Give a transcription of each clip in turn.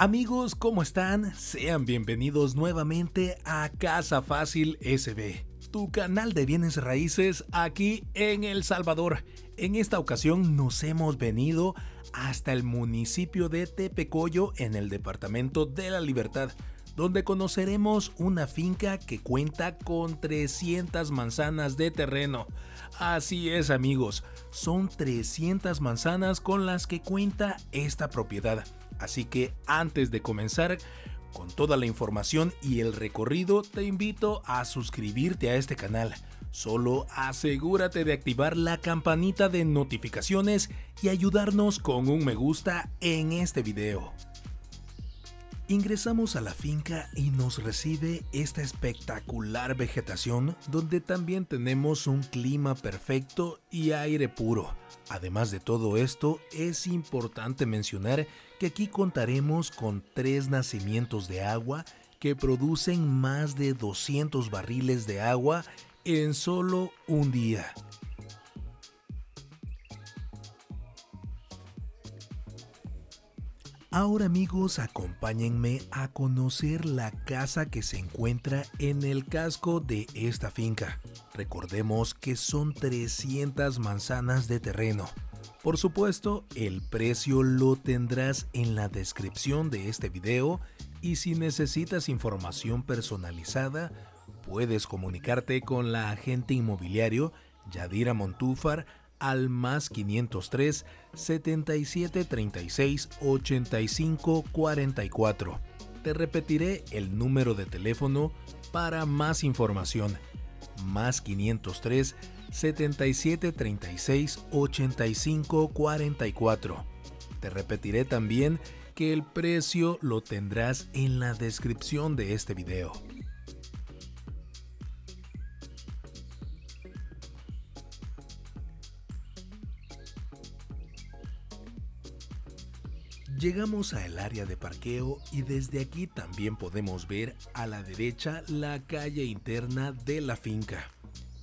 Amigos, ¿cómo están? Sean bienvenidos nuevamente a Casa Fácil SB, tu canal de bienes raíces aquí en El Salvador. En esta ocasión nos hemos venido hasta el municipio de Tepecoyo en el departamento de la Libertad, donde conoceremos una finca que cuenta con 300 manzanas de terreno. Así es amigos, son 300 manzanas con las que cuenta esta propiedad Así que antes de comenzar con toda la información y el recorrido, te invito a suscribirte a este canal. Solo asegúrate de activar la campanita de notificaciones y ayudarnos con un me gusta en este video. Ingresamos a la finca y nos recibe esta espectacular vegetación donde también tenemos un clima perfecto y aire puro. Además de todo esto, es importante mencionar que aquí contaremos con tres nacimientos de agua que producen más de 200 barriles de agua en solo un día. Ahora amigos, acompáñenme a conocer la casa que se encuentra en el casco de esta finca. Recordemos que son 300 manzanas de terreno. Por supuesto, el precio lo tendrás en la descripción de este video y si necesitas información personalizada, puedes comunicarte con la agente inmobiliario Yadira Montúfar al más 503 77 36 85 44. Te repetiré el número de teléfono para más información. Más 503 77 36 85 44. Te repetiré también que el precio lo tendrás en la descripción de este video. Llegamos al área de parqueo y desde aquí también podemos ver a la derecha la calle interna de la finca.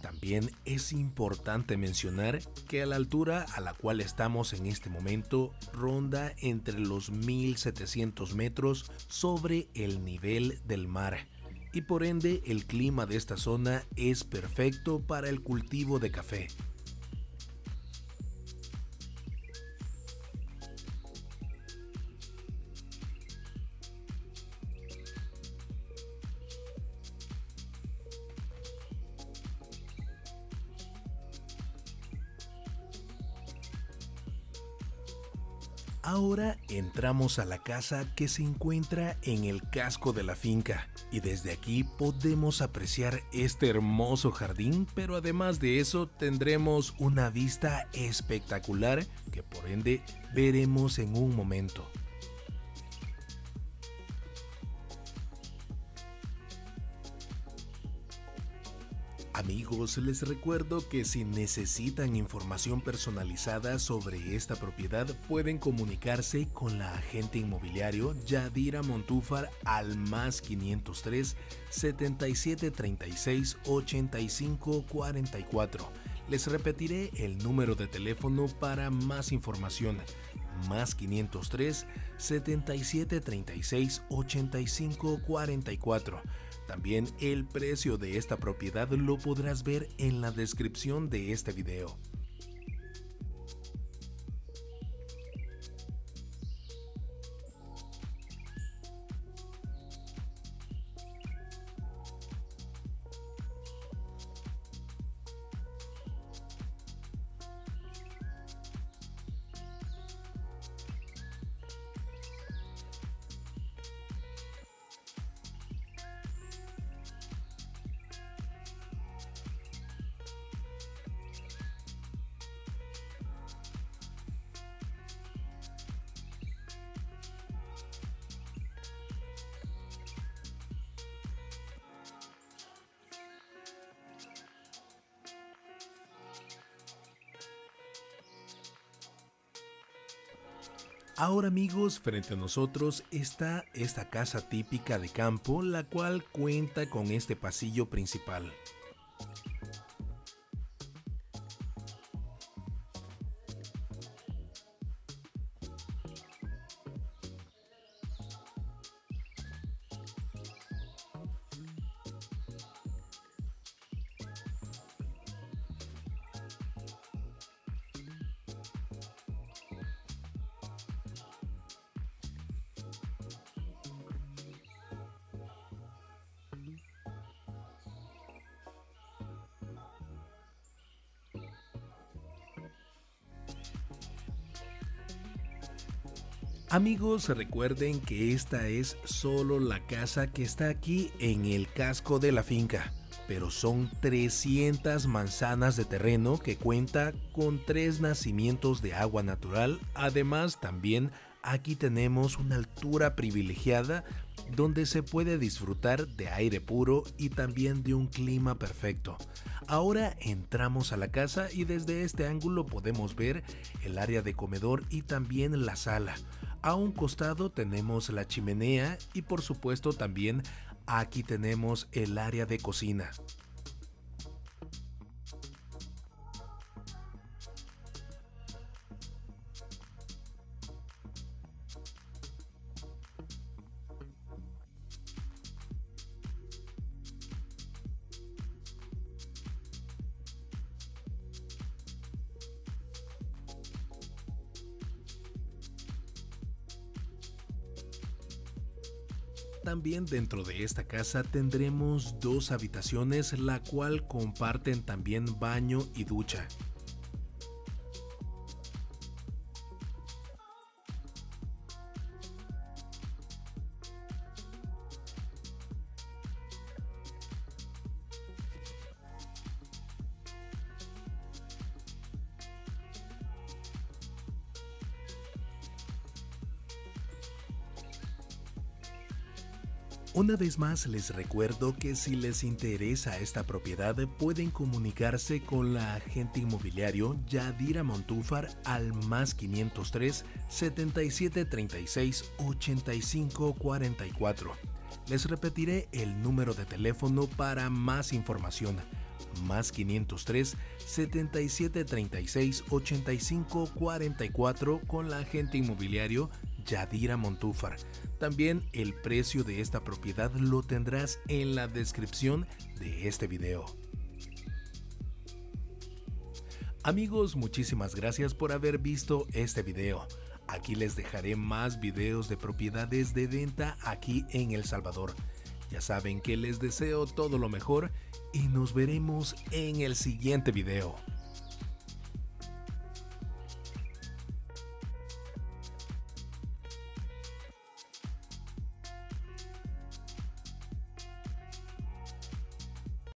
También es importante mencionar que la altura a la cual estamos en este momento ronda entre los 1700 metros sobre el nivel del mar y por ende el clima de esta zona es perfecto para el cultivo de café. Ahora entramos a la casa que se encuentra en el casco de la finca y desde aquí podemos apreciar este hermoso jardín, pero además de eso tendremos una vista espectacular que por ende veremos en un momento. Amigos, les recuerdo que si necesitan información personalizada sobre esta propiedad pueden comunicarse con la agente inmobiliario Yadira Montúfar al más 503 77 36 85 44. Les repetiré el número de teléfono para más información. Más 503 77 36 85 44 también el precio de esta propiedad lo podrás ver en la descripción de este video. Ahora amigos, frente a nosotros está esta casa típica de campo, la cual cuenta con este pasillo principal. Amigos, recuerden que esta es solo la casa que está aquí en el casco de la finca, pero son 300 manzanas de terreno que cuenta con tres nacimientos de agua natural, además también aquí tenemos una altura privilegiada donde se puede disfrutar de aire puro y también de un clima perfecto. Ahora entramos a la casa y desde este ángulo podemos ver el área de comedor y también la sala. A un costado tenemos la chimenea y por supuesto también aquí tenemos el área de cocina. También dentro de esta casa tendremos dos habitaciones la cual comparten también baño y ducha. Una vez más les recuerdo que si les interesa esta propiedad pueden comunicarse con la agente inmobiliario Yadira Montúfar al más 503 77 36 85 44. Les repetiré el número de teléfono para más información. Más 503 77 36 85 44 con la agente inmobiliario Yadira Montúfar. También el precio de esta propiedad lo tendrás en la descripción de este video. Amigos, muchísimas gracias por haber visto este video. Aquí les dejaré más videos de propiedades de venta aquí en El Salvador. Ya saben que les deseo todo lo mejor y nos veremos en el siguiente video.